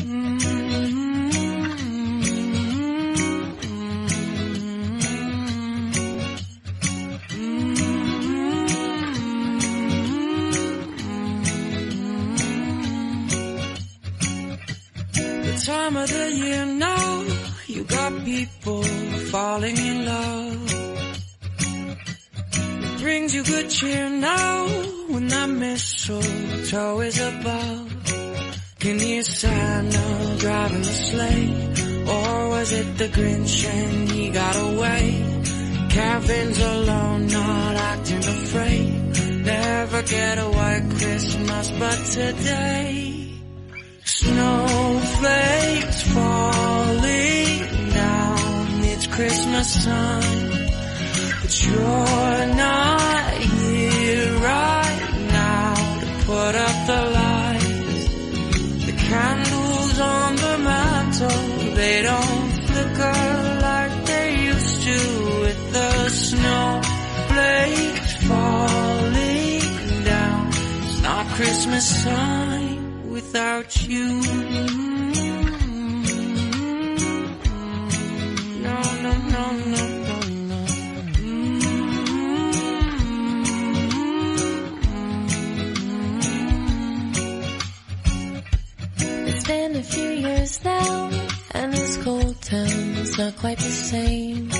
The time of the year now, you got people falling in love. It brings you good cheer now when that mistletoe is above. Can you Santa driving the sleigh? Or was it the Grinch and he got away? Kevin's alone, not acting afraid. Never get a white Christmas, but today. Snowflakes falling down, it's Christmas time. But you're on the mantle, they don't flicker like they used to with the snowflakes falling down. It's not Christmas time without you. Been a few years now, and this cold town's not quite the same.